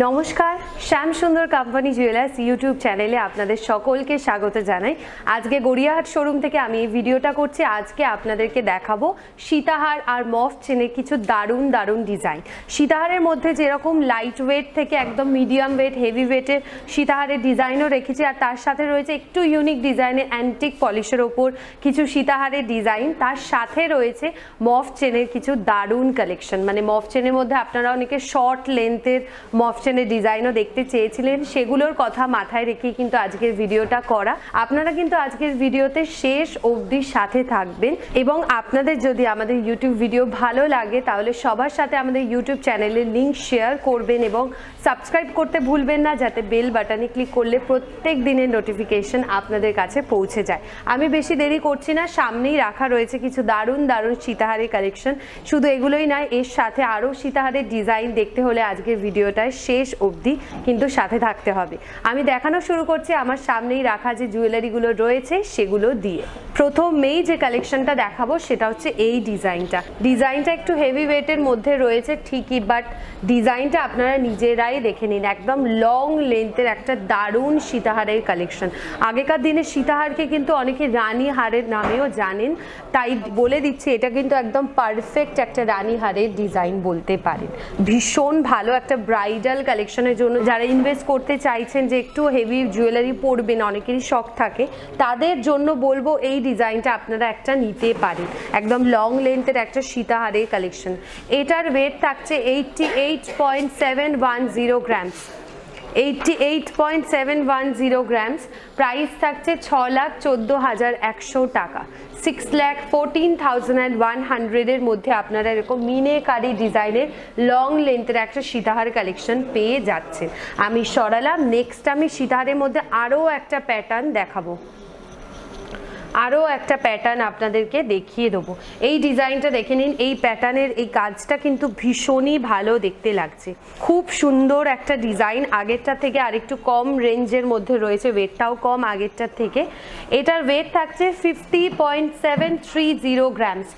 নমস্কার, শ্যাম সুন্দর company jewellers YouTube চ্যানেলে আপনাদের সকলকে স্বাগত জানাই। আজকে গড়িয়াহাট শোরুম থেকে আমি এই ভিডিওটা করছি। আজকে আপনাদেরকে দেখাবো সীতাহার আর মফ চেনের কিছু দারুণ দারুণ ডিজাইন সীতাহারের মধ্যে যেরকম লাইট ওয়েট থেকে একদম মিডিয়াম ওয়েট হেভি ওয়েটের সীতাহারের ডিজাইনও রেখেছি। আর তার সাথে রয়েছে একটু ইউনিক ডিজাইনের অ্যান্টিক পলিশের ওপর কিছু সীতাহারের ডিজাইন তার সাথে রয়েছে মফ চেনের কিছু দারুণ কালেকশন মানে মফ চেনের মধ্যে আপনারা অনেকে শর্ট লেন্থের মফ চেনের ডিজাইনও দেখতে চেয়েছিলেন, সেগুলোর কথা মাথায় রেখে কিন্তু আজকের ভিডিওটা করা। আপনারা কিন্তু আজকের ভিডিওতে শেষ অবধি সাথে থাকবেন এবং আপনাদের যদি আমাদের ইউটিউব ভিডিও ভালো লাগে, তাহলে সবার সাথে আমাদের ইউটিউব চ্যানেলের লিঙ্ক শেয়ার করবেন এবং সাবস্ক্রাইব করতে ভুলবেন না, যাতে বেল বাটনে ক্লিক করলে প্রত্যেক দিনের নোটিফিকেশন আপনাদের কাছে পৌঁছে যায়। আমি বেশি দেরি করছি না, সামনেই রাখা রয়েছে কিছু দারুণ দারুণ সীতাহারের কালেকশন শুধু এগুলোই নয়, এর সাথে আরও সীতাহারের ডিজাইন দেখতে হলে আজকের ভিডিওটায় শেষ অবধি কিন্তু সাথে থাকতে হবে। আমি দেখানো শুরু করছি, আমার সামনেই রাখা যে জুয়েলারিগুলো রয়েছে সেগুলো দিয়ে। প্রথমেই যে কালেকশনটা দেখাবো সেটা হচ্ছে এই ডিজাইনটা। ডিজাইনটা একটু হেভি ওয়েটের মধ্যে রয়েছে ঠিকই বাট ডিজাইনটা আপনারা নিজেরাই দেখে নিন। একদম লং লেন্থের একটা দারুণ সীতাহারের কালেকশন। আগেকার দিনে সীতাহারকে কিন্তু অনেকে রানী হারের নামেও জানেন, তাই বলে দিচ্ছি, এটা কিন্তু একদম পারফেক্ট একটা রানী হারের ডিজাইন বলতে পারেন। ভীষণ ভালো একটা ব্রাইডাল কালেকশনের জন্য যারা ইনভেস্ট করতে চাইছেন যে একটু হেভি জুয়েলারি পরবেন, অনেকেরই শখ থাকে, তাদের জন্য বলব এই ডিজাইনটা আপনারা একটা নিতে পারেন। একদম লং লেন্থের একটা সীতাহারের কালেকশন এটার ওয়েট থাকছে eighty eight point seven one zero grams eighty eight point seven one zero grams price থাকছে ছ লাখ চোদ্দ হাজার একশো টাকা। Six lakh fourteen thousand and one হান্ড্রেডের মধ্যে আপনারা এরকম মিনেকারি ডিজাইনের লং লেন্থের একটা সীতাহার কালেকশন পেয়ে যাচ্ছেন। আমি সরালাম নেক্সট আমি সীতাহারের মধ্যে আরও একটা প্যাটার্ন দেখাবো। আরও একটা প্যাটার্ন আপনাদেরকে দেখিয়ে দেবো। এই ডিজাইনটা দেখে নিন, এই প্যাটার্নের এই কাজটা কিন্তু ভীষণই ভালো দেখতে লাগছে। খুব সুন্দর একটা ডিজাইন, আগেরটার থেকে আরেকটু কম রেঞ্জের মধ্যে রয়েছে ওয়েটটাও কম আগেরটার থেকে। এটার ওয়েট থাকছে fifty point seven three zero grams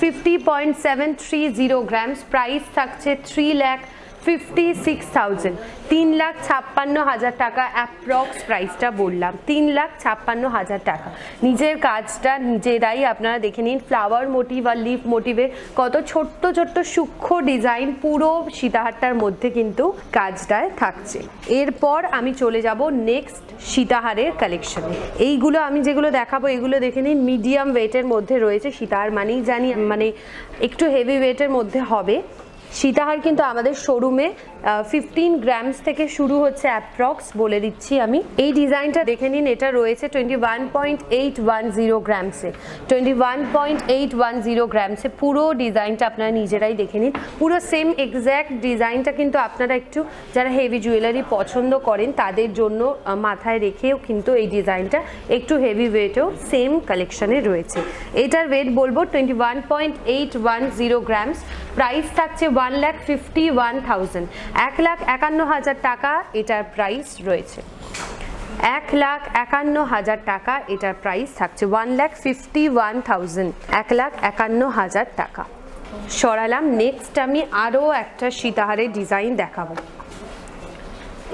fifty point seven three zero grams price থাকছে three lakh fifty six thousand তিন লাখ ছাপ্পান্ন হাজার টাকা অ্যাপ্রক্স প্রাইসটা বললাম। তিন লাখ ছাপ্পান্ন হাজার টাকা। নিজের কাজটা নিজেরাই আপনারা দেখে নিন। ফ্লাওয়ার মোটিভ আর লিফ মোটিভের কত ছোট্ট ছোট্ট সূক্ষ্ম ডিজাইন পুরো সীতাহারটার মধ্যে কিন্তু কাজটায় থাকছে। এরপর আমি চলে যাব নেক্সট সীতাহারের কালেকশনে এইগুলো আমি যেগুলো দেখাবো, এগুলো দেখে নিন। মিডিয়াম ওয়েটের মধ্যে রয়েছে সীতাহার, মানেই জানি মানে একটু হেভি ওয়েটের মধ্যে হবে। সীতাহার কিন্তু আমাদের শোরুমে ফিফটিন গ্রামস থেকে শুরু হচ্ছে অ্যাপ্রক্স বলে দিচ্ছি আমি। এই ডিজাইনটা দেখে নিন, এটা রয়েছে twenty one point eight one zero গ্রামসে twenty one point eight one zero গ্রামসে পুরো ডিজাইনটা আপনারা নিজেরাই দেখে নিন। পুরো সেম এক্স্যাক্ট ডিজাইনটা কিন্তু আপনারা একটু যারা হেভি জুয়েলারি পছন্দ করেন, তাদের জন্য মাথায় রেখেও কিন্তু এই ডিজাইনটা একটু হেভি ওয়েটেও সেম কালেকশনে রয়েছে। এটার ওয়েট বলব twenty one point eight one zero grams price থাকছে one lakh fifty one thousand এক লাখ একান্ন হাজার টাকা এটার প্রাইস রয়েছে। এক লাখ একান্ন হাজার টাকা এটার প্রাইস থাকছে one lakh fifty one thousand. এক লাখ একান্ন হাজার টাকা। সরালাম নেক্সট আমি আরও একটা সীতাহারের ডিজাইন দেখাবো।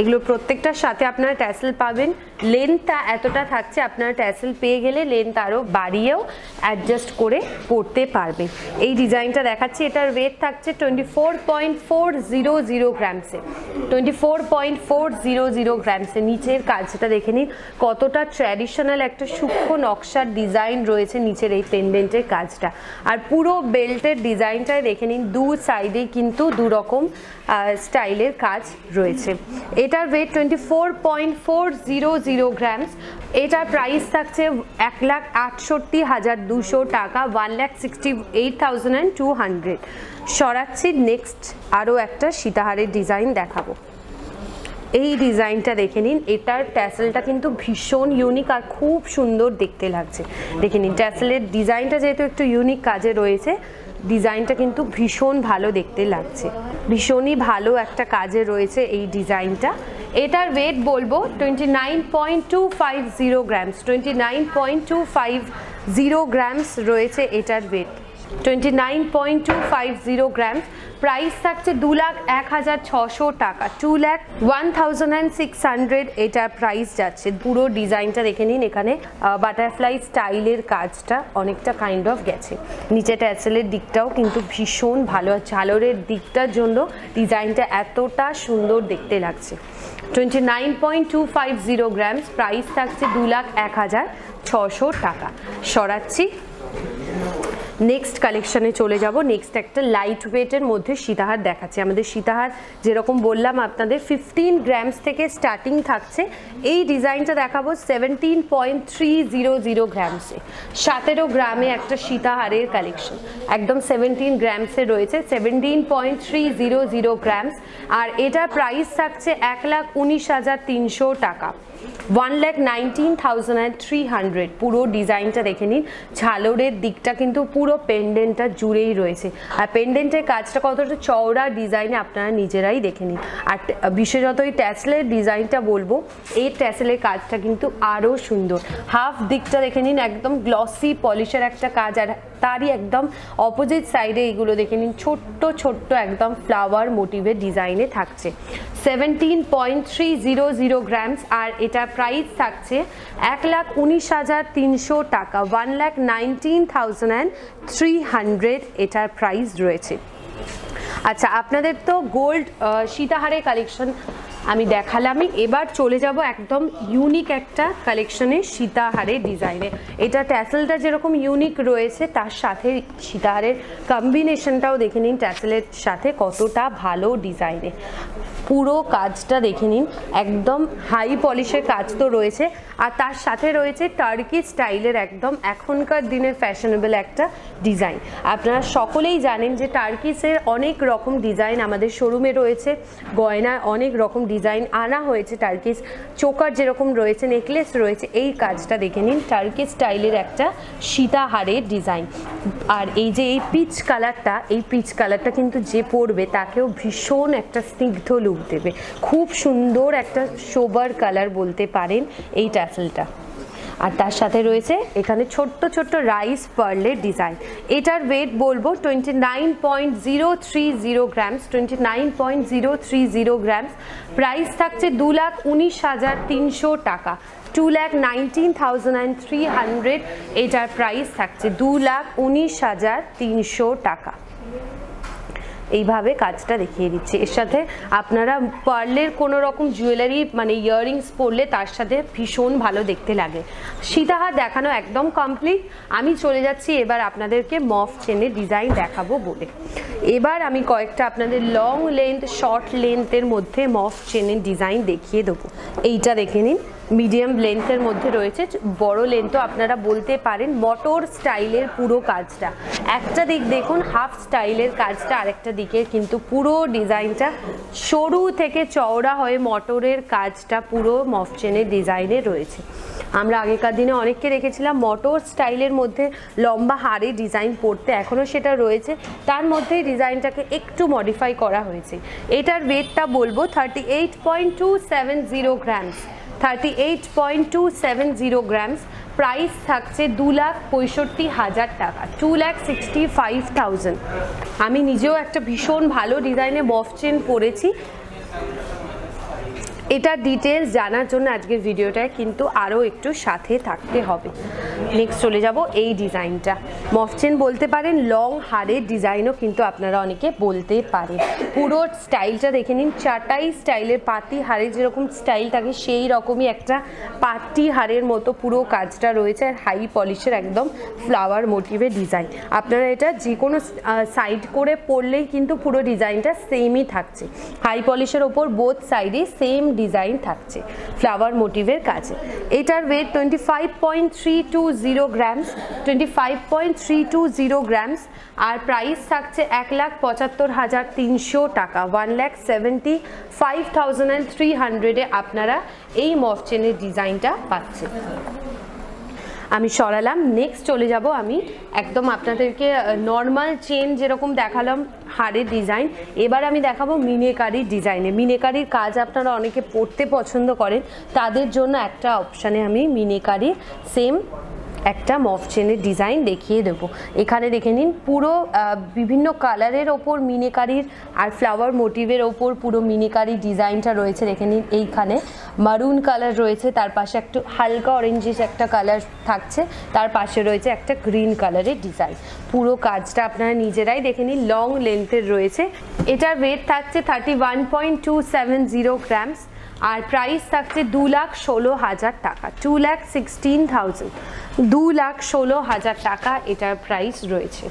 এগুলো প্রত্যেকটার সাথে আপনারা ট্যাসেল পাবেন। লেন্থটা এতটা থাকছে, আপনারা ট্যাসেল পেয়ে গেলে লেন্থ আরও বাড়িয়েও অ্যাডজাস্ট করে পড়তে পারবেন। এই ডিজাইনটা দেখাচ্ছি, এটার ওয়েট থাকছে twenty four point four zero zero গ্রামসে twenty four point four zero zero গ্রামসে নিচের কাজটা দেখে নিন, কতটা ট্র্যাডিশনাল একটা সূক্ষ্ম নকশার ডিজাইন রয়েছে নিচের এই পেন্ডেন্টের কাজটা। আর পুরো বেল্টের ডিজাইনটায় দেখে নিন, দু সাইডেই কিন্তু দুরকম স্টাইলের কাজ রয়েছে। এটার weight twenty four point four zero zero grams এটার প্রাইস থাকছে এক লাখ আটষট্টি হাজার দুশো টাকা one lakh sixty eight thousand and two hundred সরাচ্ছি next আরও একটা সীতাহারের ডিজাইন দেখাবো। এই ডিজাইনটা দেখে নিন, এটার ট্যাসেলটা কিন্তু ভীষণ ইউনিক আর খুব সুন্দর দেখতে লাগছে। দেখে নিন ট্যাসেলের ডিজাইনটা যেহেতু একটু ইউনিক কাজে রয়েছে ডিজাইনটা কিন্তু ভীষণ ভালো দেখতে লাগছে। ভীষণই ভালো একটা কাজে রয়েছে এই ডিজাইনটা। এটার ওয়েট বলব twenty nine point two five zero grams twenty nine point two five zero grams রয়েছে এটার weight twenty nine point two five zero gram price থাকছে দু লাখ এক হাজার ছশো টাকা। Two lakh one thousand and six hundred এটা প্রাইস যাচ্ছে। পুরো ডিজাইনটা দেখে নিন এখানে। বাটারফ্লাই স্টাইলের কাজটা অনেকটা কাইন্ড অফ গেছে। নিচে ট্যাসেলের দিকটাও কিন্তু ভীষণ ভালো আর ঝালরের দিকটার জন্য ডিজাইনটা এতটা সুন্দর দেখতে লাগছে। Twenty nine point two five zero grams price থাকছে দু লাখ এক হাজার ছশো টাকা। সরাচ্ছি। নেক্সট কালেকশানে চলে যাব। নেক্সট একটা লাইট ওয়েটের মধ্যে সীতাহার দেখাচ্ছে। আমাদের সীতাহার, যেরকম বললাম আপনাদের ফিফটিন গ্রামস থেকে স্টার্টিং থাকছে। এই ডিজাইনটা দেখাবো seventeen point three zero zero গ্রামসে সতেরো গ্রামে একটা সীতাহারের কালেকশন একদম সেভেন্টিন গ্রামসে রয়েছে seventeen point three zero zero grams আর এটার প্রাইস থাকছে এক লাখ উনিশ হাজার তিনশো টাকা। One lakh nineteen thousand and three hundred পুরো ডিজাইনটা দেখে নিন। ঝালরের দিকটা কিন্তু পুরো পেন্ডেন্টটা জুড়েই রয়েছে। আর পেন্ডেন্টের কাজটা কতটা চওড়া ডিজাইনে আপনারা নিজেরাই দেখে নিন। আর বিশেষত এই ট্যাসেলের ডিজাইনটা বলব, এই ট্যাসেলের কাজটা কিন্তু আরও সুন্দর। হাফ দিকটা দেখে নিন, একদম গ্লসি পলিশের একটা কাজ, আর তারই একদম অপোজিট সাইডে এগুলো দেখে নিন, ছোট্ট ছোট্ট একদম ফ্লাওয়ার মোটিভের ডিজাইনে থাকছে। Seventeen point three zero zero grams আর এটার প্রাইস থাকছে এক লাখ উনিশ হাজার তিনশো টাকা one lakh nineteen thousand and three hundred এটার প্রাইস রয়েছে। আচ্ছা আপনাদের তো গোল্ড সীতাহারের কালেকশন আমি দেখালামই। এবার চলে যাব একদম ইউনিক একটা কালেকশনে সীতাহারের ডিজাইনে এটা ট্যাসেলটা যেরকম ইউনিক রয়েছে, তার সাথে সীতাহারের কম্বিনেশনটাও দেখে নিন ট্যাসেলের সাথে কতটা ভালো ডিজাইনে পুরো কাজটা দেখে নিন, একদম হাই পলিশের কাজ তো রয়েছে। আর তার সাথে রয়েছে টার্কি স্টাইলের একদম এখনকার দিনের ফ্যাশনেবল একটা ডিজাইন আপনারা সকলেই জানেন যে টার্কিসের অনেক রকম ডিজাইন আমাদের শোরুমে রয়েছে। গয়নায় অনেক রকম ডিজাইন আনা হয়েছে টার্কিস চোকার যেরকম রয়েছে, নেকলেস রয়েছে, এই কাজটা দেখে নিন। টার্কিস স্টাইলের একটা সীতাহারের ডিজাইন। আর এই যে এই পিচ কালারটা, এই পিচ কালারটা কিন্তু যে পরবে, তাকেও ভীষণ একটা স্নিগ্ধ লুক দেবে। খুব সুন্দর একটা সোবার কালার বলতে পারেন এই ট্যাসেলটা আর তার সাথে রয়েছে এখানে ছোট্ট ছোট্ট রাইস পার্লের ডিজাইন। এটার ওয়েট বলব twenty nine point zero three zero grams twenty nine point zero three zero grams price থাকছে দু লাখ উনিশ হাজার তিনশো টাকা two lakh nineteen three hundred এটার প্রাইস থাকছে দু লাখ উনিশ হাজার তিনশো টাকা। এইভাবে কাজটা দেখিয়ে দিচ্ছি। এর সাথে আপনারা পার্লের কোনো রকম জুয়েলারি মানে ইয়াররিংস পরলে তার সাথে ভীষণ ভালো দেখতে লাগে। সীতাহার দেখানো একদম কমপ্লিট আমি চলে যাচ্ছি, এবার আপনাদেরকে মফ চেনের ডিজাইন দেখাবো বলে। এবার আমি কয়েকটা আপনাদের লং লেন্থ শর্ট লেন্থের মধ্যে মফ চেনের ডিজাইন দেখিয়ে দেবো। এইটা দেখে নিন। মিডিয়াম লেন্থের মধ্যে রয়েছে, বড় লেন্থও আপনারা বলতে পারেন মটর স্টাইলের পুরো কাজটা। একটা দিক দেখুন হাফ স্টাইলের কাজটা, আরেকটা দিকে কিন্তু পুরো ডিজাইনটা। সরু থেকে চওড়া হয়ে মটরের কাজটা পুরো মফচেনের ডিজাইনে রয়েছে। আমরা আগেকার দিনে অনেককে রেখেছিলাম মটর স্টাইলের মধ্যে লম্বা হাড়ে ডিজাইন পড়তে এখনও সেটা রয়েছে। তার মধ্যেই ডিজাইনটাকে একটু মডিফাই করা হয়েছে। এটার ওয়েটটা বলব thirty eight point two seven zero grams thirty eight point two seven zero grams price থাকছে দু লাখ পঁয়ষট্টি হাজার টাকা two lakh sixty five thousand আমি নিজেও একটা ভীষণ ভালো ডিজাইনে বফ চেন পরেছি। এটার ডিটেলস জানার জন্য আজকের ভিডিওটায় কিন্তু আরও একটু সাথে থাকতে হবে। নেক্সট চলে যাব এই ডিজাইনটা মফচেন বলতে পারেন লং হারের ডিজাইনও কিন্তু আপনারা অনেকে বলতে পারেন। পুরো স্টাইলটা দেখে নিন চাটাই স্টাইলের পাতি হারের যেরকম স্টাইল থাকে, সেই রকমই একটা পাতি হারের মতো পুরো কাজটা রয়েছে আর হাই পলিশের একদম ফ্লাওয়ার মোটিভের ডিজাইন আপনারা এটা যে কোনো সাইড করে পরলেই কিন্তু পুরো ডিজাইনটা সেমই থাকছে। হাই পলিশের ওপর বোথ সাইডে সেম ডিজাইন থাকছে ফ্লাওয়ার মোটিভের কাজে। এটার weight twenty five point three two zero grams twenty five point three two zero grams আর প্রাইস থাকছে এক লাখ পঁচাত্তর হাজার তিনশো টাকা one lakh seventy five thousand and three হান্ড্রেডে আপনারা এই মফচেনের ডিজাইনটা পাচ্ছেন। আমি সরালাম। নেক্সট চলে যাব আমি একদম আপনাদেরকে নর্মাল চেন যেরকম দেখালাম, হাড়ের ডিজাইন এবার আমি দেখাবো মিনেকারির ডিজাইনে মিনেকারির কাজ আপনারা অনেকে পড়তে পছন্দ করেন, তাদের জন্য একটা অপশানে আমি মিনেকারি সেম একটা মফ চেনের ডিজাইন দেখিয়ে দেবো। এখানে দেখে নিন, পুরো বিভিন্ন কালারের ওপর মিনিকারির আর ফ্লাওয়ার মোটিভের ওপর পুরো মিনিকারি ডিজাইনটা রয়েছে। দেখে নিন, এইখানে মারুন কালার রয়েছে, তার পাশে একটু হালকা অরেঞ্জিস একটা কালার থাকছে, তার পাশে রয়েছে একটা গ্রিন কালারের ডিজাইন পুরো কাজটা আপনারা নিজেরাই দেখে নিন লং লেন্থের রয়েছে। এটার ওয়েট থাকছে thirty one point two seven zero grams আর প্রাইস থাকছে দু লাখ ষোলো হাজার টাকা। টু লাখ সিক্সটিন থাউজেন্ড দু লাখ ষোলো হাজার টাকা এটার প্রাইস রয়েছে।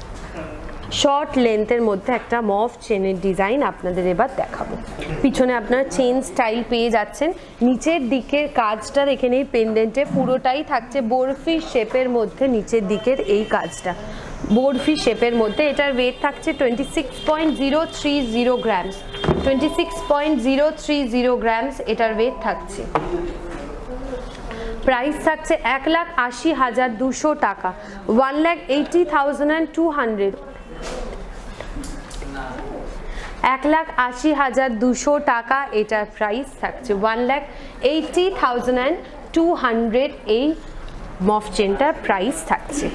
শর্ট লেন্থের মধ্যে একটা মফ চেনের ডিজাইন আপনাদের এবার দেখাবো। পিছনে আপনারা চেন স্টাইল পেয়ে যাচ্ছেন। নিচের দিকের কাজটা দেখে নেই পেন্ডেন্টে পুরোটাই থাকছে বরফি শেপের মধ্যে নিচের দিকের এই কাজটা। বরফি শেপের মধ্যে এটার ওয়েট থাকছে twenty six point zero three zero grams twenty six point zero three zero grams এটার ওয়েট থাকছে প্রাইস থাকছে এক লাখ আশি হাজার দুশো টাকা one lakh eighty thousand two hundred এক লাখ আশি হাজার দুশো টাকা এটার প্রাইস থাকছে one lakh eighty thousand and two hundred এই মফ চেনটার প্রাইস থাকছে।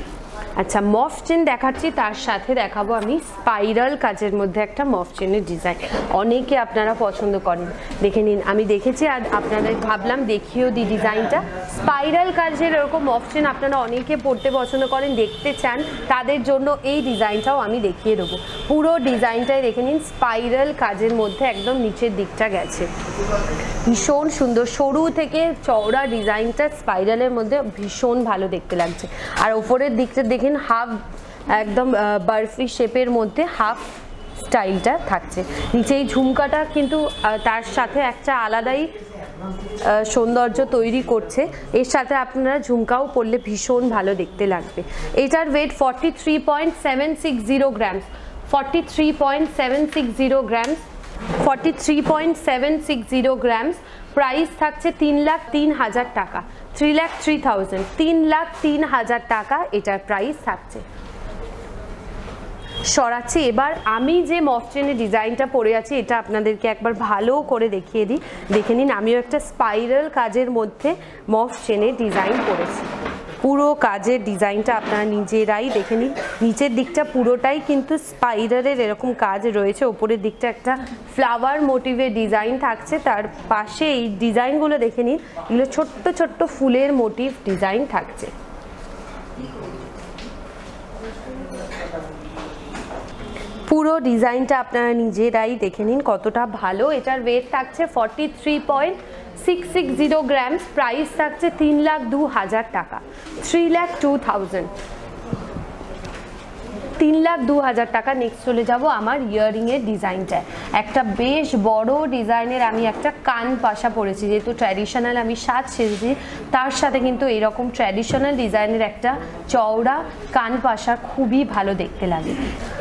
আচ্ছা মফ চেন দেখাচ্ছি, তার সাথে দেখাবো আমি স্পাইরাল কাজের মধ্যে একটা মফ চেনের ডিজাইন অনেকে আপনারা পছন্দ করেন। দেখে নিন, আমি দেখেছি আর আপনাদের ভাবলাম দেখিও দি ডিজাইনটা স্পাইরাল কাজের এরকম মফ চেন আপনারা অনেকে পড়তে পছন্দ করেন, দেখতে চান, তাদের জন্য এই ডিজাইনটাও আমি দেখিয়ে দেবো। পুরো ডিজাইনটাই দেখে নিন স্পাইরাল কাজের মধ্যে একদম নিচের দিকটা গেছে। ভীষণ সুন্দর, সরু থেকে চওড়া ডিজাইনটা স্পাইরালের মধ্যে ভীষণ ভালো দেখতে লাগছে। আর ওপরের দিকটা দেখেন হাফ একদম বার্ফি শেপের মধ্যে হাফ স্টাইলটা থাকছে। নিচে এই ঝুমকাটা কিন্তু তার সাথে একটা আলাদাই সৌন্দর্য তৈরি করছে। এর সাথে আপনারা ঝুমকাও পরলে ভীষণ ভালো দেখতে লাগবে। এটার weight forty three point seven six zero grams forty three point seven six zero grams forty three point seven six zero grams price থাকছে তিন লাখ তিন হাজার টাকা। থ্রি লাখ থ্রি থাউজেন্ড তিন লাখ তিন হাজার টাকা এটার প্রাইস থাকছে। সরাচ্ছি, এবার আমি যে মফচেনের ডিজাইনটা পরে আছি, এটা আপনাদেরকে একবার ভালো করে দেখিয়ে দিই। দেখে নিন, আমিও একটা স্পাইরাল কাজের মধ্যে মফচেনের ডিজাইন করেছি। পুরো কাজের ডিজাইনটা আপনারা নিজেরাই দেখে নিন। নিচের দিকটা পুরোটাই কিন্তু স্পাইডারের এরকম কাজ রয়েছে। ওপরের দিকটা একটা ফ্লাওয়ার মোটিভের ডিজাইন থাকছে। তার পাশে এই ডিজাইনগুলো দেখে নিন। এগুলো ছোট্ট ছোট্ট ফুলের মোটিভ ডিজাইন থাকছে। পুরো ডিজাইনটা আপনারা নিজেরাই দেখে নিন কতটা ভালো। এটার ওয়েট থাকছে forty three point six six zero grams price থাকছে তিন লাখ দু হাজার টাকা থ্রি লাখ টু থাউজেন্ড তিন লাখ দু হাজার টাকা নেক্সট চলে যাব আমার ইয়ারিংয়ের ডিজাইনটায় একটা বেশ বড় ডিজাইনের আমি একটা কান পাশা পরেছি, যেহেতু ট্র্যাডিশনাল আমি সাজ সেজেছি, তার সাথে কিন্তু এরকম ট্র্যাডিশনাল ডিজাইনের একটা চওড়া কান পাশা খুবই ভালো দেখতে লাগে।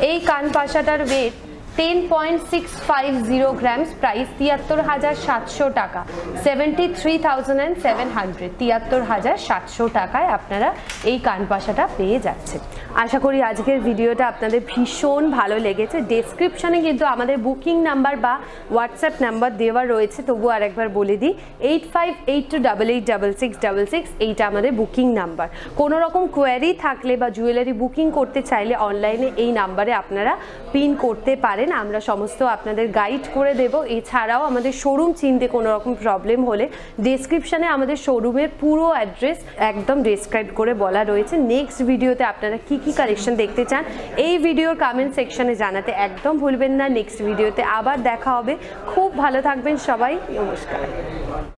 এই কান পাশাটার weight ten point six five zero grams price তিয়াত্তর হাজার সাতশো টাকা। Seventy three thousand and seven hundred তিয়াত্তর হাজার সাতশো টাকায় আপনারা এই কানপাশাটা পেয়ে যাচ্ছেন। আশা করি আজকের ভিডিওটা আপনাদের ভীষণ ভালো লেগেছে। ডেসক্রিপশানে কিন্তু আমাদের বুকিং নাম্বার বা হোয়াটসঅ্যাপ নাম্বার দেওয়া রয়েছে তবু আরেকবার বলে দিই eight five eight two double eight double six double six এইটা আমাদের বুকিং নাম্বার কোনো রকম কোয়ারি থাকলে বা জুয়েলারি বুকিং করতে চাইলে অনলাইনে এই নাম্বারে আপনারা পিন করতে পারেন, আমরা সমস্ত আপনাদের গাইড করে দেব। এছাড়াও আমাদের শোরুম চিনতে কোনো রকম প্রবলেম হলে ডেসক্রিপশানে আমাদের শোরুমের পুরো অ্যাড্রেস একদম ডেসক্রাইব করে বলা রয়েছে। নেক্সট ভিডিওতে আপনারা কি কি কালেকশন দেখতে চান, এই ভিডিওর কমেন্ট সেকশনে জানাতে একদম ভুলবেন না। নেক্সট ভিডিওতে আবার দেখা হবে। খুব ভালো থাকবেন সবাই, নমস্কার।